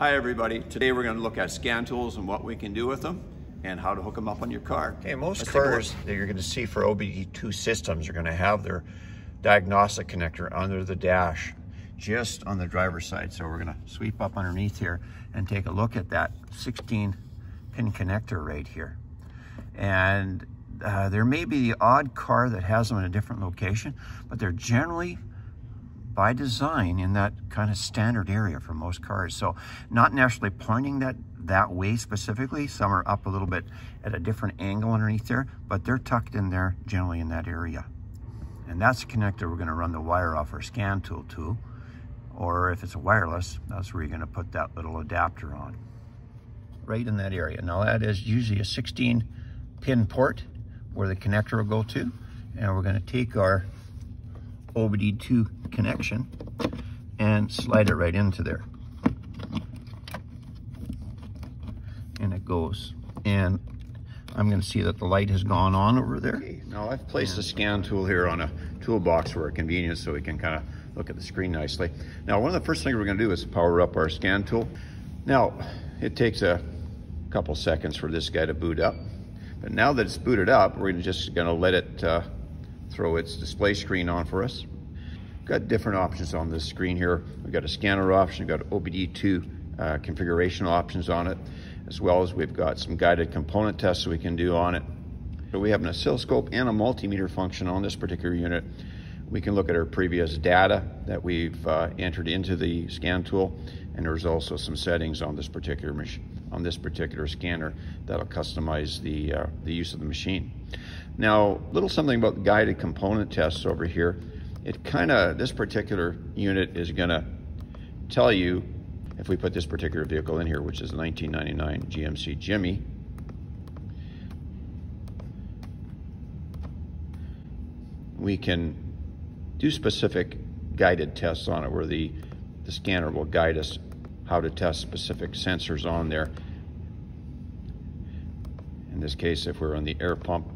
Hi everybody. Today we're going to look at scan tools and what we can do with them and how to hook them up on your car. Okay, most Let's cars that you're going to see for OBD2 systems are going to have their diagnostic connector under the dash just on the driver's side. So we're going to sweep up underneath here and take a look at that 16 pin connector right here. And uh, there may be the odd car that has them in a different location, but they're generally by design in that kind of standard area for most cars. So not necessarily pointing that that way specifically. Some are up a little bit at a different angle underneath there, but they're tucked in there generally in that area. And that's the connector we're gonna run the wire off our scan tool to. Or if it's a wireless, that's where you're gonna put that little adapter on. Right in that area. Now that is usually a 16 pin port where the connector will go to. And we're gonna take our OBD2 connection and slide it right into there. And it goes. And I'm going to see that the light has gone on over there. Okay, now I've placed the scan tool here on a toolbox for convenience so we can kind of look at the screen nicely. Now, one of the first things we're going to do is power up our scan tool. Now, it takes a couple seconds for this guy to boot up. But now that it's booted up, we're just going to let it uh, throw its display screen on for us. Got different options on this screen here. We've got a scanner option, we've got OBD2 uh, configuration options on it, as well as we've got some guided component tests we can do on it. So we have an oscilloscope and a multimeter function on this particular unit. We can look at our previous data that we've uh, entered into the scan tool, and there's also some settings on this particular machine, on this particular scanner that'll customize the uh, the use of the machine. Now, little something about the guided component tests over here. It kind of this particular unit is going to tell you if we put this particular vehicle in here, which is a 1999 GMC Jimmy. We can do specific guided tests on it where the, the scanner will guide us how to test specific sensors on there. In this case, if we're on the air pump,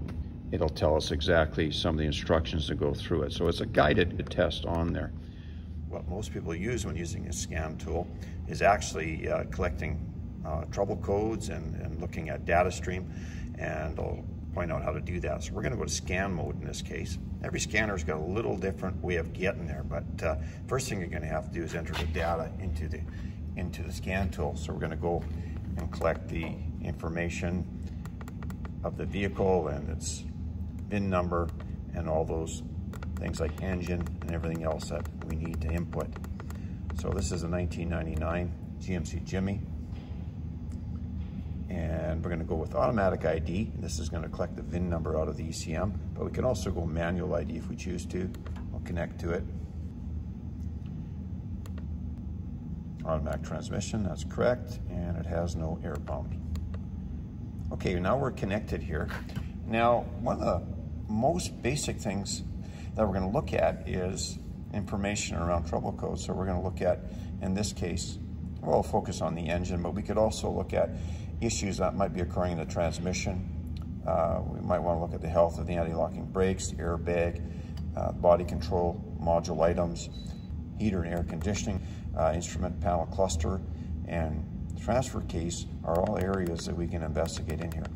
it'll tell us exactly some of the instructions to go through it. So it's a guided test on there. What most people use when using a scan tool is actually uh, collecting uh, trouble codes and, and looking at data stream and I'll point out how to do that. So we're going to go to scan mode in this case. Every scanner's got a little different way of getting there, but uh, first thing you're going to have to do is enter the data into the into the scan tool. So we're going to go and collect the information of the vehicle and its VIN number and all those things like engine and everything else that we need to input. So this is a 1999 GMC Jimmy and we're gonna go with automatic ID. This is gonna collect the VIN number out of the ECM, but we can also go manual ID if we choose to. We'll connect to it. Automatic transmission, that's correct, and it has no air pump. Okay, now we're connected here. Now, one of the most basic things that we're gonna look at is information around trouble codes. So we're gonna look at, in this case, we'll focus on the engine, but we could also look at issues that might be occurring in the transmission. Uh, we might want to look at the health of the anti-locking brakes, the airbag, uh, body control module items, heater and air conditioning, uh, instrument panel cluster, and transfer case are all areas that we can investigate in here.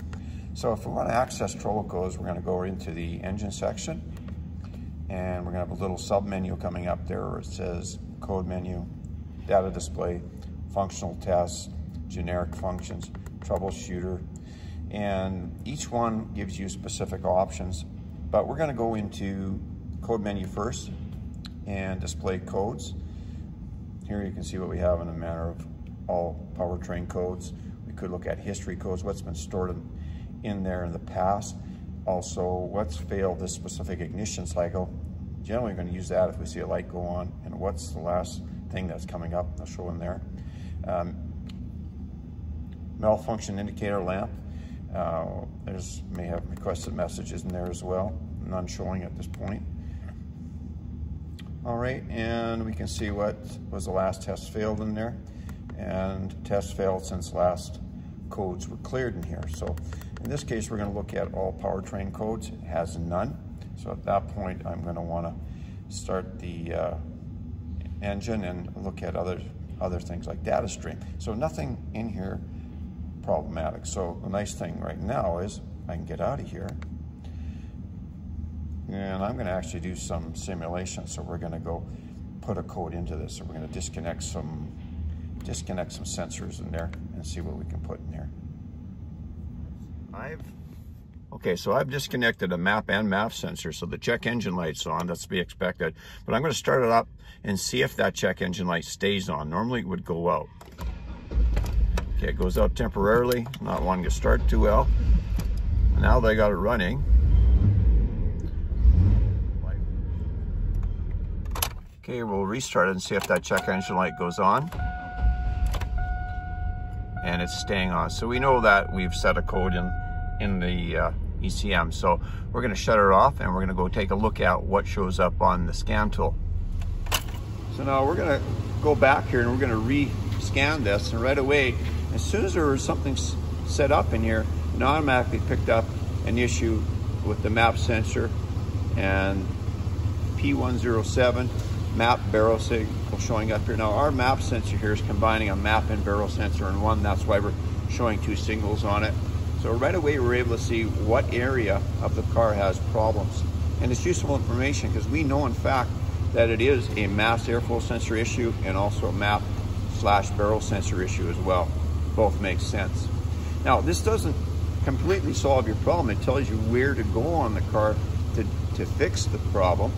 So if we want to access trouble codes, we're going to go into the engine section, and we're going to have a little sub menu coming up there where it says code menu, data display, functional tests, generic functions troubleshooter, and each one gives you specific options. But we're going to go into code menu first and display codes. Here you can see what we have in the manner of all powertrain codes. We could look at history codes, what's been stored in, in there in the past. Also, what's failed this specific ignition cycle. Generally, we're going to use that if we see a light go on. And what's the last thing that's coming up? I'll show in there. Um, malfunction indicator lamp. Uh, there's may have requested messages in there as well. None showing at this point. All right, and we can see what was the last test failed in there. And test failed since last codes were cleared in here. So in this case, we're gonna look at all powertrain codes. It has none. So at that point, I'm gonna wanna start the uh, engine and look at other other things like data stream. So nothing in here problematic. So the nice thing right now is I can get out of here and I'm going to actually do some simulation. So we're going to go put a code into this. So we're going to disconnect some disconnect some sensors in there and see what we can put in here. I've Okay, so I've disconnected a map and MAF sensor, so the check engine light's on, that's to be expected. But I'm gonna start it up and see if that check engine light stays on. Normally it would go out. Okay, it goes out temporarily, not wanting to start too well. Now I got it running, Okay, we'll restart it and see if that check engine light goes on. And it's staying on. So we know that we've set a code in, in the uh, ECM. So we're gonna shut it off and we're gonna go take a look at what shows up on the scan tool. So now we're gonna go back here and we're gonna re-scan this and right away, as soon as there was something set up in here, it automatically picked up an issue with the map sensor and P107 map baro signal showing up here. Now our map sensor here is combining a map and baro sensor in one. That's why we're showing two signals on it. So right away we're able to see what area of the car has problems. And it's useful information because we know in fact that it is a mass airflow sensor issue and also a map slash baro sensor issue as well. Both make sense. Now this doesn't completely solve your problem. It tells you where to go on the car to, to fix the problem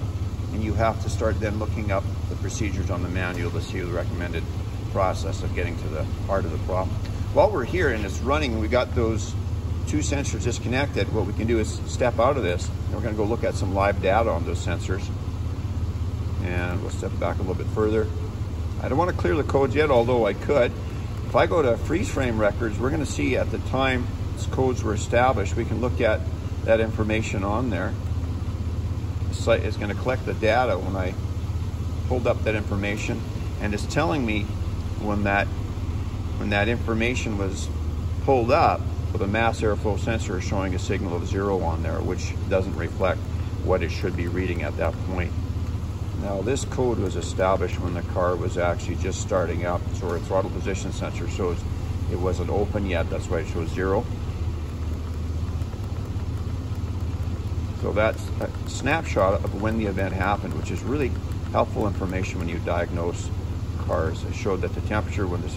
and you have to start then looking up the procedures on the manual to see the recommended process of getting to the heart of the problem. While we're here and it's running, we got those two sensors disconnected, what we can do is step out of this and we're gonna go look at some live data on those sensors. And we'll step back a little bit further. I don't wanna clear the codes yet, although I could. If I go to freeze frame records, we're gonna see at the time these codes were established, we can look at that information on there The site is going to collect the data when I pulled up that information and it's telling me when that when that information was pulled up with a mass airflow sensor is showing a signal of zero on there which doesn't reflect what it should be reading at that point. Now this code was established when the car was actually just starting up so our throttle position sensor shows it wasn't open yet that's why it shows zero. So that's a snapshot of when the event happened, which is really helpful information when you diagnose cars. It showed that the temperature when this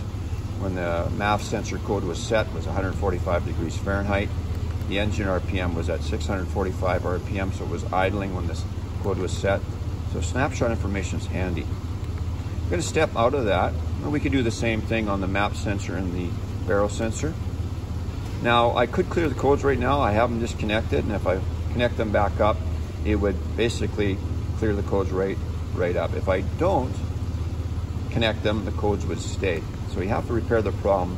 when the MAF sensor code was set was 145 degrees Fahrenheit. The engine RPM was at 645 RPM, so it was idling when this code was set. So snapshot information is handy. I'm going to step out of that, and we could do the same thing on the map sensor and the baro sensor. Now, I could clear the codes right now. I have them disconnected, and if I connect them back up, it would basically clear the codes right, right up. If I don't connect them, the codes would stay. So you have to repair the problem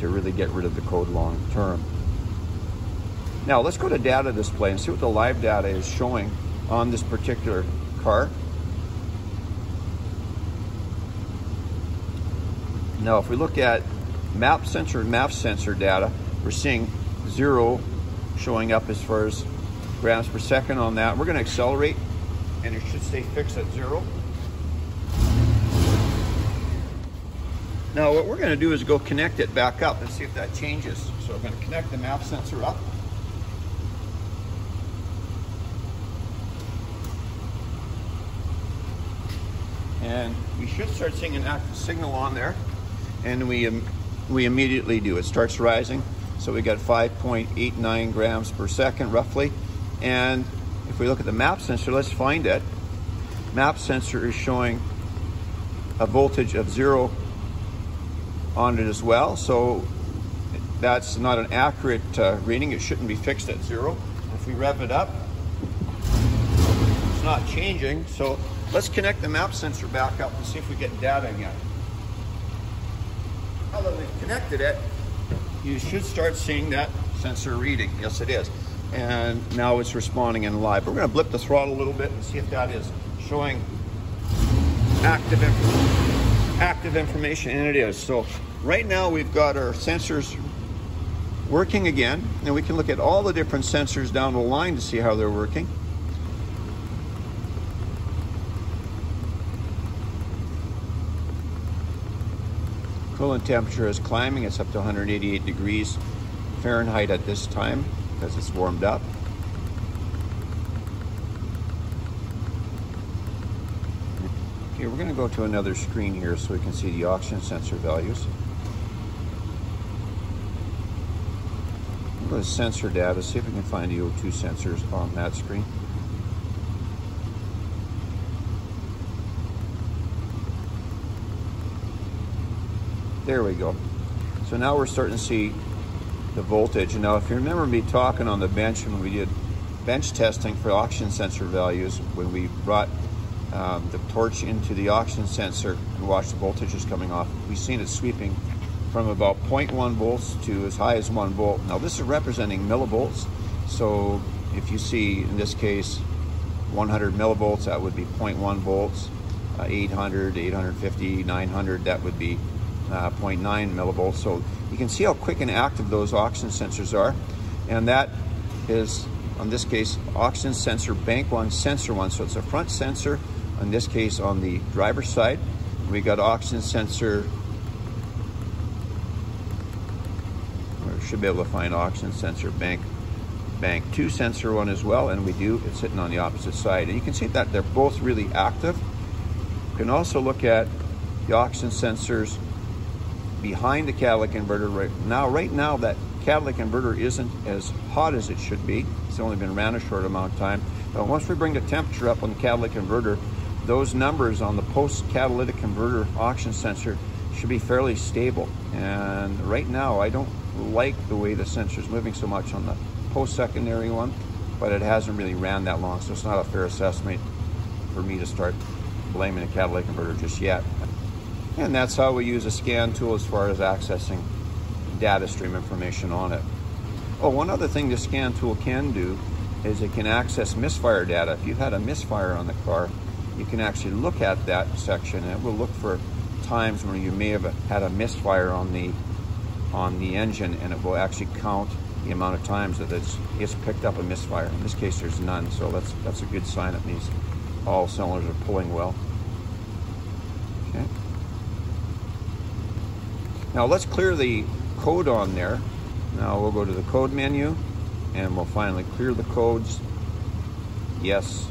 to really get rid of the code long term. Now let's go to data display and see what the live data is showing on this particular car. Now if we look at map sensor and MAF sensor data, we're seeing zero showing up as far as grams per second on that. We're going to accelerate and it should stay fixed at zero. Now what we're going to do is go connect it back up and see if that changes. So I'm going to connect the map sensor up. And we should start seeing an active signal on there. And we, um, we immediately do. It starts rising. So we got 5.89 grams per second roughly. And if we look at the map sensor, let's find it. Map sensor is showing a voltage of zero on it as well. So that's not an accurate uh, reading. It shouldn't be fixed at zero. If we rev it up, it's not changing. So let's connect the map sensor back up and see if we get data again. Now that we've connected it, you should start seeing that sensor reading. Yes, it is and now it's responding in live. We're going to blip the throttle a little bit and see if that is showing active, inf active information, and it is. So right now we've got our sensors working again, and we can look at all the different sensors down the line to see how they're working. Coolant temperature is climbing. It's up to 188 degrees Fahrenheit at this time because it's warmed up. We're going to go to another screen here so we can see the oxygen sensor values. Go to sensor data, see if we can find the O2 sensors on that screen. There we go. So now we're starting to see the voltage. Now if you remember me talking on the bench when we did bench testing for oxygen sensor values, when we brought um, the torch into the oxygen sensor and watch the voltages coming off, we've seen it sweeping from about 0.1 volts to as high as 1 volt. Now this is representing millivolts. So if you see, in this case, 100 millivolts, that would be 0.1 volts. Uh, 800, 850, 900, that would be uh, 0.9 millivolts. So you can see how quick and active those oxygen sensors are. And that is, on this case, oxygen sensor bank one, sensor one. So it's a front sensor, in this case on the driver's side. We got oxygen sensor, we should be able to find oxygen sensor bank bank two sensor one as well, and we do, it's sitting on the opposite side. And you can see that they're both really active. You can also look at the oxygen sensors behind the catalytic converter right now. Right now, that catalytic converter isn't as hot as it should be. It's only been ran a short amount of time. But once we bring the temperature up on the catalytic converter, those numbers on the post-catalytic converter oxygen sensor should be fairly stable. And right now, I don't like the way the sensor is moving so much on the post-secondary one, but it hasn't really ran that long, so it's not a fair assessment for me to start blaming the catalytic converter just yet. And that's how we use a scan tool as far as accessing data stream information on it. Oh, one other thing the scan tool can do is it can access misfire data. If you've had a misfire on the car, you can actually look at that section and it will look for times when you may have had a misfire on the on the engine and it will actually count the amount of times that it's, it's picked up a misfire. In this case, there's none, so that's, that's a good sign. It means all cylinders are pulling well. Okay. Now let's clear the code on there. Now we'll go to the code menu and we'll finally clear the codes. Yes.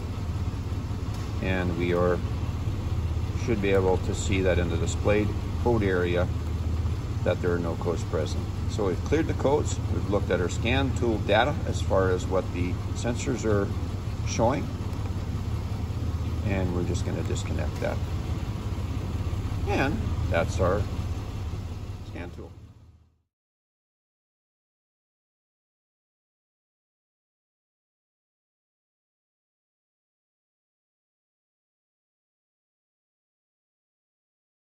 And we are should be able to see that in the displayed code area that there are no codes present. So we've cleared the codes. We've looked at our scan tool data as far as what the sensors are showing. And we're just going to disconnect that. And that's our scan tool.